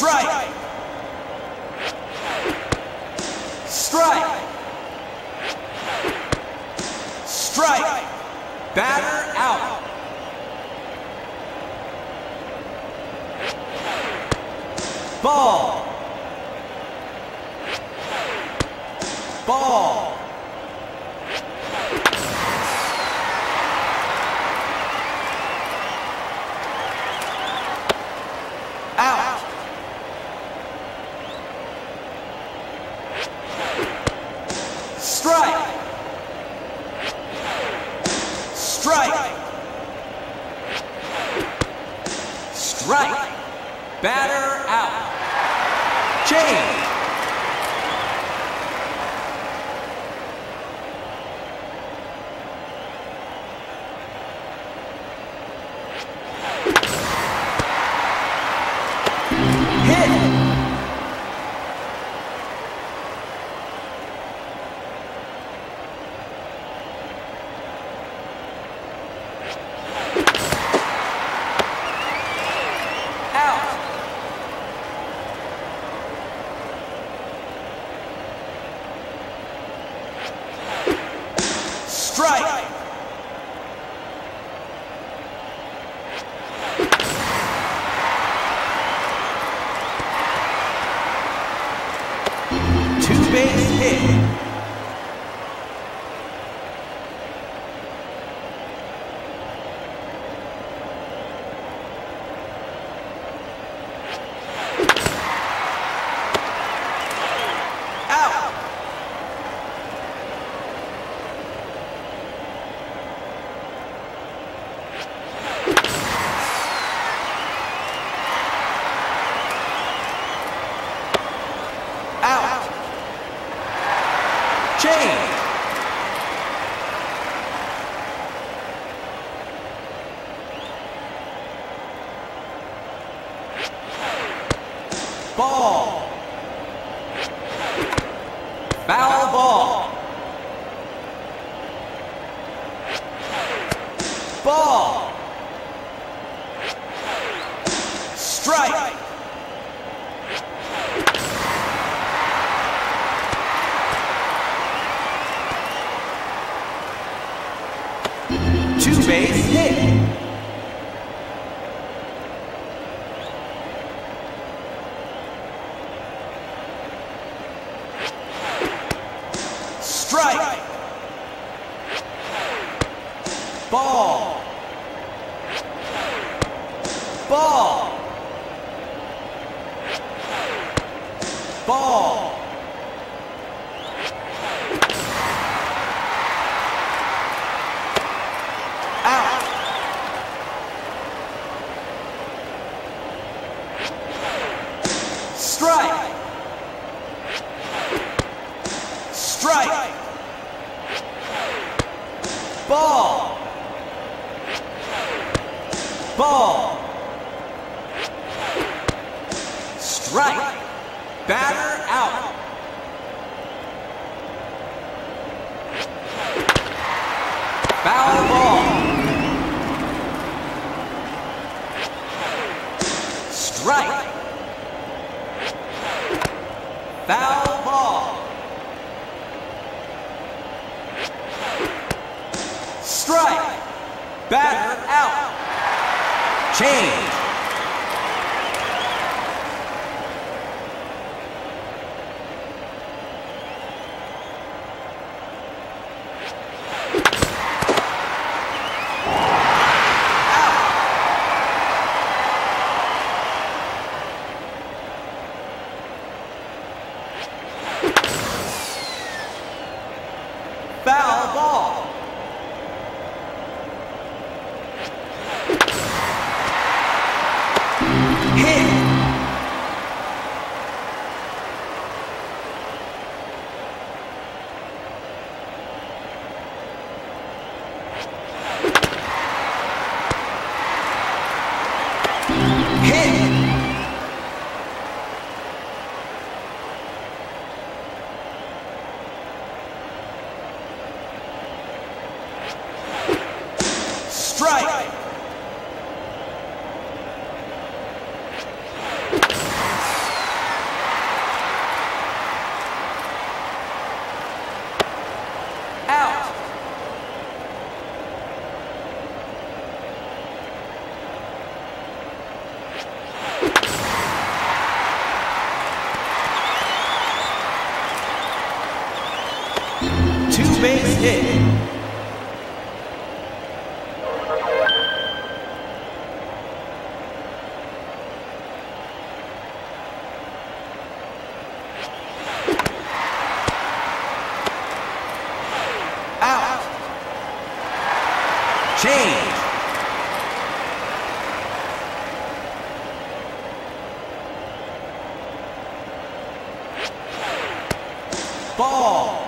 Strike. Strike. Strike. Batter out. Ball. Ball. Out. Strike. Strike. Strike. Batter out. Change. Hit. Out. Strike. Base hit. Out. Out. Change. Ball. Foul ball. Ball. Strike. Two base hit. Strike. Ball. Ball. Ball. Out. Strike. Strike. Ball. Ball. Strike. Batter out. Foul ball. Strike. Foul ball. Strike. Batter out. Change. Out. Change. Ball.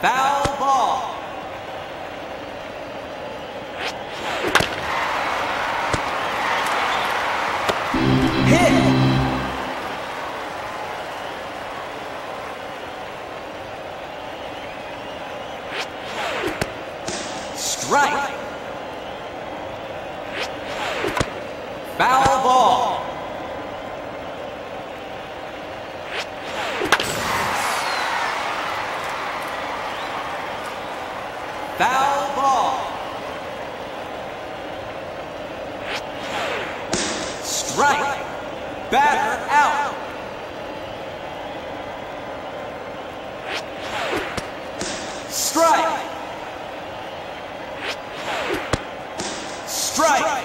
Foul ball. Hit. Strike. Foul ball. Foul ball. Strike. Batter out. Strike. Strike.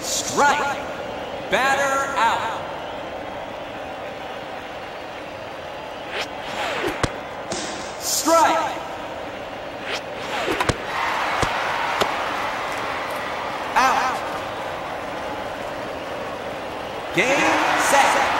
Strike. Batter out. Strike. Out. Game set.